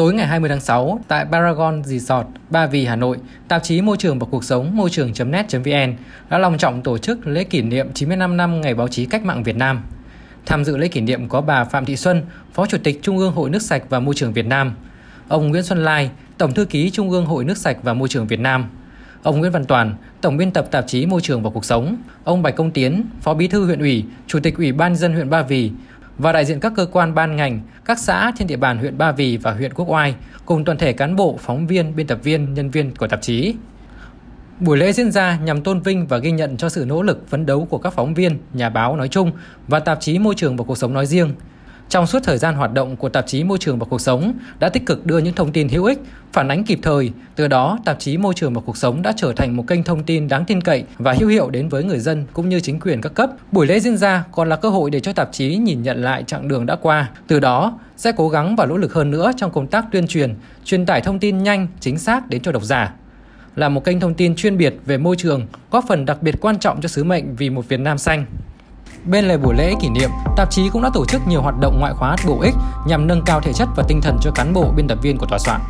Tối ngày 20 tháng 6, tại Paragon Resort, Ba Vì, Hà Nội, tạp chí Môi trường và Cuộc sống môi trường.net.vn đã long trọng tổ chức lễ kỷ niệm 95 năm Ngày báo chí cách mạng Việt Nam. Tham dự lễ kỷ niệm có bà Phạm Thị Xuân, Phó Chủ tịch Trung ương Hội Nước sạch và Môi trường Việt Nam, ông Nguyễn Xuân Lai, Tổng thư ký Trung ương Hội Nước sạch và Môi trường Việt Nam, ông Nguyễn Văn Toàn, Tổng biên tập tạp chí Môi trường và Cuộc sống, ông Bạch Công Tiến, Phó Bí thư huyện ủy, Chủ tịch Ủy ban dân huyện Ba Vì và đại diện các cơ quan ban ngành, các xã trên địa bàn huyện Ba Vì và huyện Quốc Oai cùng toàn thể cán bộ, phóng viên, biên tập viên, nhân viên của tạp chí. Buổi lễ diễn ra nhằm tôn vinh và ghi nhận cho sự nỗ lực phấn đấu của các phóng viên, nhà báo nói chung và tạp chí Môi trường và Cuộc sống nói riêng – trong suốt thời gian hoạt động của tạp chí Môi trường và Cuộc sống đã tích cực đưa những thông tin hữu ích, phản ánh kịp thời. Từ đó, tạp chí Môi trường và Cuộc sống đã trở thành một kênh thông tin đáng tin cậy và hữu hiệu đến với người dân cũng như chính quyền các cấp. Buổi lễ diễn ra còn là cơ hội để cho tạp chí nhìn nhận lại chặng đường đã qua. Từ đó, sẽ cố gắng và nỗ lực hơn nữa trong công tác tuyên truyền, truyền tải thông tin nhanh, chính xác đến cho độc giả là một kênh thông tin chuyên biệt về môi trường, góp phần đặc biệt quan trọng cho sứ mệnh vì một Việt Nam xanh. Bên lề buổi lễ kỷ niệm, tạp chí cũng đã tổ chức nhiều hoạt động ngoại khóa bổ ích nhằm nâng cao thể chất và tinh thần cho cán bộ biên tập viên của tòa soạn.